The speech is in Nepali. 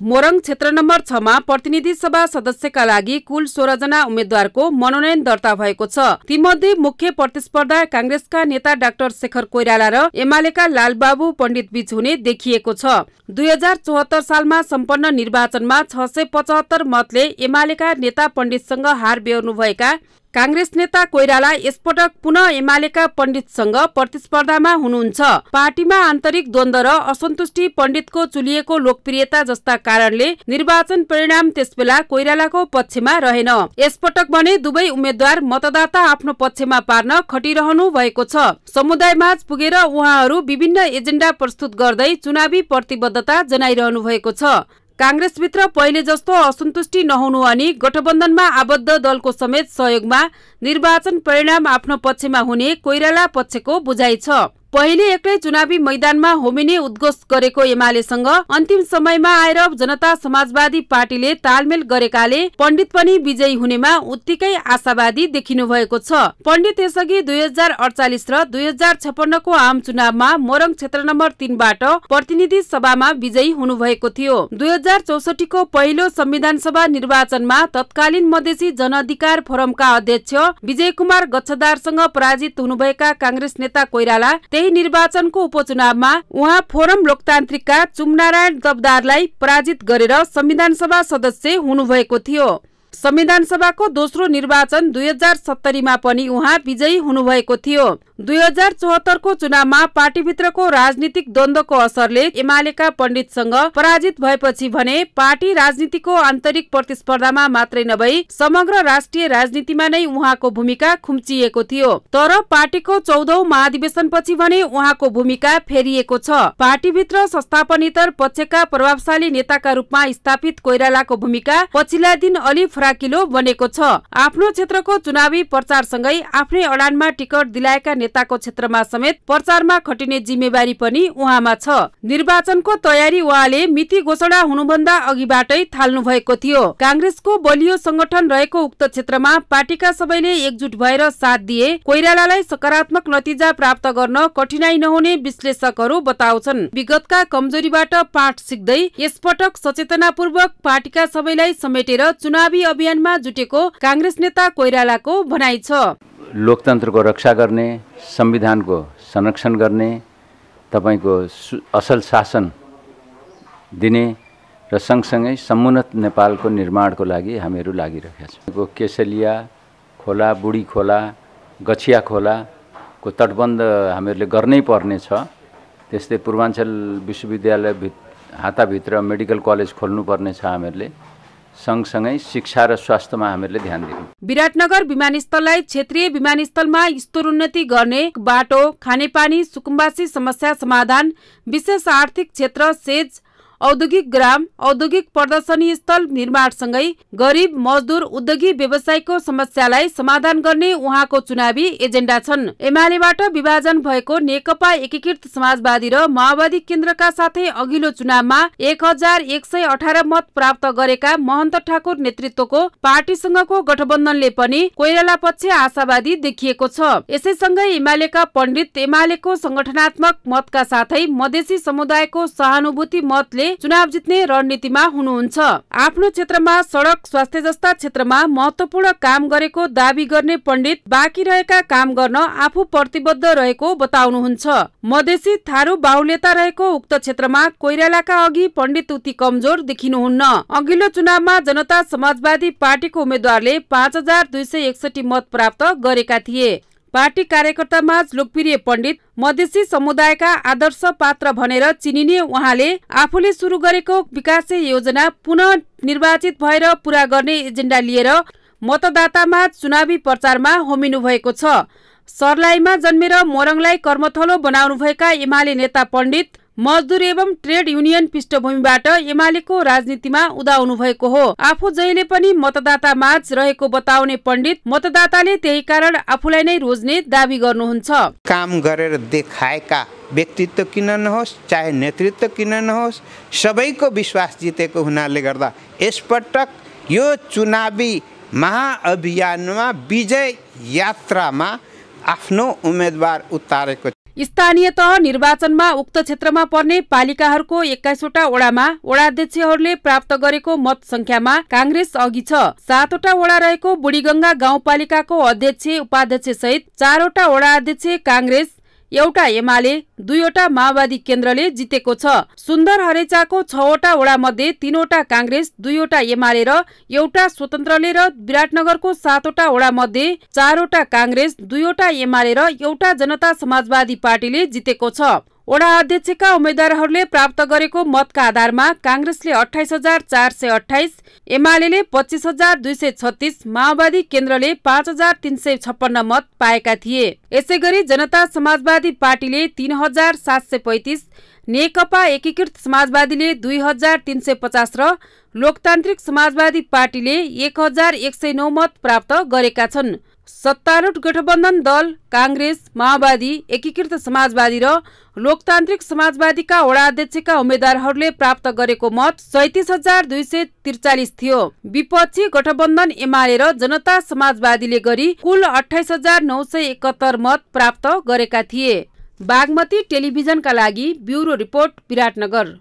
मोरङ क्षेत्र नम्बर छमा प्रतिनिधि सभा सदस्यका लागि कुल सोह्र जना उम्मेद्वारको मनोनयन दर्ता भएको छ। तीमध्ये मुख्य प्रतिस्पर्धा काङ्ग्रेसका नेता डाक्टर शेखर कोइराला र एमालेका लालबाबु पण्डित बीच हुने देखिएको छ। दुई हजार चौहत्तर सालमा सम्पन्न निर्वाचनमा छ सय पचहत्तर मतले एमालेका नेता पण्डितसँग हार बेहोर्नुभएका काङ्ग्रेस नेता कोइराला यसपटक पुनः एमालेका पण्डितसँग प्रतिस्पर्धामा हुनुहुन्छ। पार्टीमा आन्तरिक द्वन्द र असन्तुष्टि पण्डितको चुलिएको लोकप्रियता जस्ता कारणले निर्वाचन परिणाम त्यसबेला कोइरालाको पक्षमा रहेन। यसपटक भने दुवै उम्मेद्वार मतदाता आफ्नो पक्षमा पार्न खटिरहनु भएको छ। समुदायमाझ पुगेर उहाँहरू विभिन्न एजेन्डा प्रस्तुत गर्दै चुनावी प्रतिबद्धता जनाइरहनु भएको छ। काङ्ग्रेसभित्र पहिले जस्तो असन्तुष्टि नहुनु अनि गठबन्धनमा आबद्ध दलको समेत सहयोगमा निर्वाचन परिणाम आफ्नो पक्षमा हुने कोइराला पक्षको बुझाइ छ। पहिले एक्लै चुनावी मैदानमा होमिने उद्घोष गरेको एमालेसँग अन्तिम समयमा आएर जनता समाजवादी पार्टीले तालमेल गरेकाले पण्डित पनि विजयी हुनेमा उत्तिकै आशावादी देखिनु भएको छ। पण्डित यसअघि दुई हजार अडचालिस र दुई हजार छपन्नको आम चुनावमा मोरङ क्षेत्र नम्बर तीनबाट प्रतिनिधि सभामा विजयी हुनुभएको थियो। दुई हजार चौसठीको पहिलो संविधान सभा निर्वाचनमा तत्कालीन मधेसी जनअधिकार फोरमका अध्यक्ष विजय कुमार गच्छदारसँग पराजित हुनुभएका काङ्ग्रेस नेता कोइराला त्यही निर्वाचनको उपचुनावमा उहाँ फोरम लोकतान्त्रिकका चुमनारायण दबदारलाई पराजित गरेर संविधान सभा सदस्य हुनुभएको थियो। संविधान सभाको दोस्रो निर्वाचन दुई हजार सत्तरीमा पनि उहाँ विजयी हुनुभएको थियो। दुई हजार चौहत्तरको चुनावमा पार्टीभित्रको राजनीतिक द्वन्द्वको असरले एमालेका पण्डितसँग पराजित भएपछि भने पार्टी राजनीतिको आन्तरिक प्रतिस्पर्धामा मात्रै नभई समग्र राष्ट्रिय राजनीतिमा नै उहाँको भूमिका खुम्चिएको थियो। तर पार्टीको चौधौ महाधिवेशनपछि भने उहाँको भूमिका फेरिएको छ। पार्टीभित्र संस्थापनेतर पक्षका प्रभावशाली नेताका रूपमा स्थापित कोइरालाको भूमिका पछिल्ला दिन अलि फराकिलो बनेको छ। आफ्नो क्षेत्रको चुनावी प्रचारसँगै आफ्नै अडानमा टिकट दिलाएका नेताको क्षेत्रमा समेत प्रचारमा खटिने जिम्मेवारी पनि उहाँमा छ। निर्वाचनको तयारी उहाँले मिति घोषणा हुनुभन्दा अघिबाटै थाल्नु भएको थियो। काङ्ग्रेसको बलियो संगठन रहेको उक्त क्षेत्रमा पार्टीका सबैले एकजुट भएर साथ दिए कोइरालालाई सकारात्मक नतिजा प्राप्त गर्न कठिनाई नहुने विश्लेषकहरू बताउँछन्। विगतका कमजोरीबाट पाठ सिक्दै यसपटक सचेतनापूर्वक पार्टीका सबैलाई समेटेर चुनावी अभियानमा जुटेको काङ्ग्रेस नेता कोइरालाको भनाइ छ। लोकतन्त्रको रक्षा गर्ने संविधानको संरक्षण गर्ने तपाईँको असल शासन दिने र सँगसँगै समुन्नत नेपालको निर्माणको लागि हामीहरू लागिरहेका छौँ। केसलिया खोला बुढी खोला गछिया खोलाको तटबन्ध हामीहरूले गर्नै पर्ने छ। त्यस्तै पूर्वाञ्चल विश्वविद्यालय भित हाताभित्र मेडिकल कलेज खोल्नुपर्ने छ हामीहरूले। सँगसँगै शिक्षा र स्वास्थ्यमा हामीहरूले ध्यान दिनु। विराटनगर विमानस्थललाई क्षेत्रीय विमानस्थलमा स्तरोन्नति गर्ने बाटो खानेपानी सुकुम्बासी समस्या समाधान विशेष आर्थिक क्षेत्र सेज औद्योगिक ग्राम औद्योगिक प्रदर्शनी स्थल निर्माणसँगै गरिब मजदुर उद्योगी व्यवसायको समस्यालाई समाधान गर्ने उहाँको चुनावी एजेन्डा छन्। एमालेबाट विभाजन भएको नेकपा एकीकृत समाजवादी र माओवादी केन्द्रका साथै अघिल्लो चुनावमा एक हजार एक सय अठार मत प्राप्त गरेका महन्त ठाकुर नेतृत्वको पार्टीसँगको गठबन्धनले पनि कोइराला पक्ष आशावादी देखिएको छ। यसैसँगै एमालेका पण्डित एमालेको संगठनात्मक मतका साथै मधेसी समुदायको सहानुभूति मतले चुनाव जित्ने रणनीतिमा हुनुहुन्छ। आफ्नो क्षेत्रमा सडक स्वास्थ्य जस्ता क्षेत्रमा महत्वपूर्ण काम गरेको दावी गर्ने पण्डित बाँकी रहेका काम गर्न आफू प्रतिबद्ध रहेको बताउनुहुन्छ। मधेसी थारू बाहुल्यता रहेको उक्त क्षेत्रमा कोइरालाका अघि पण्डित उति कमजोर देखिनुहुन्न। अघिल्लो चुनावमा जनता समाजवादी पार्टीको उम्मेद्वारले पाँच हजार दुई सय एकसठी मत प्राप्त गरेका थिए। पार्टी कार्यकर्तामा लोकप्रिय पण्डित मधेसी समुदायका आदर्श पात्र भनेर चिनिने उहाँले आफूले सुरु गरेको विकास योजना पुनः निर्वाचित भएर पूरा गर्ने एजेन्डा लिएर मतदातामा चुनावी प्रचारमा होमिनु भएको छ। सर्लाहीमा जन्मेर मोरङलाई कर्मथलो बनाउनुभएका एमाले नेता पण्डित मजदुर एवं ट्रेड युनियन पृष्ठभूमिबाट एमालेको राजनीतिमा उदाउनु भएको हो। आफू जहिले पनि मतदाता माझ रहेको बताउने पण्डित मतदाताले त्यही कारण आफूलाई नै रोज्ने दावी गर्नुहुन्छ। काम गरेर देखाएका व्यक्तित्व किन नहोस् चाहे नेतृत्व किन नहोस् सबैको विश्वास जितेको हुनाले गर्दा यसपटक यो चुनावी महाअभियानमा विजय यात्रामा आफ्नो उम्मेदवार उतारेको स्थानीय तह निर्वाचनमा उक्त क्षेत्रमा पर्ने पालिकाहरूको एक्काइसवटा वडामा वडाध्यक्षहरूले प्राप्त गरेको मत संख्यामा काङ्ग्रेस अघि छ। सातवटा वडा रहेको बुढीगंगा गाउँपालिकाको अध्यक्ष उपाध्यक्ष सहित चारवटा वडा अध्यक्ष काङ्ग्रेस एउटा एमाले दुईवटा माओवादी केन्द्रले जितेको छ। सुन्दर हरेचाको छवटा वडा मध्ये तीनवटा काङ्ग्रेस दुईवटा एमाले र एउटा स्वतन्त्रले र विराटनगरको सातवटा वडा मध्ये चारवटा काङ्ग्रेस दुईवटा एमाले र एउटा जनता समाजवादी पार्टीले जितेको छ। वडा अध्यक्षका उम्मेद्वारहरूले प्राप्त गरेको मतका आधारमा काङ्ग्रेसले अठाइस हजार चार सय अठाइस एमाले पच्चिस हजार दुई सय छत्तिस माओवादी केन्द्रले पाँच हजार तिन सय छप्पन्न मत पाएका थिए। यसै गरी जनता समाजवादी पार्टीले तीन हजार सात सय पैतिस नेकपा एकीकृत समाजवादीले दुई हजार तिन सय पचास र लोकतान्त्रिक समाजवादी पार्टीले एक हजार एक सय नौ मत प्राप्त गरेका छन्। सत्तारूढ गठबन्धन दल काङ्ग्रेस माओवादी एकीकृत समाजवादी र लोकतान्त्रिक समाजवादीका वडा अध्यक्षका उम्मेद्वारहरूले प्राप्त गरेको मत सैतिस हजार दुई सय त्रिचालिस थियो। विपक्षी गठबन्धन एमाले र जनता समाजवादीले गरी कुल अठाइस हजार नौ सय एकहत्तर मत प्राप्त गरेका थिए। बागमती टेलिभिजनका लागि ब्युरो रिपोर्ट विराटनगर।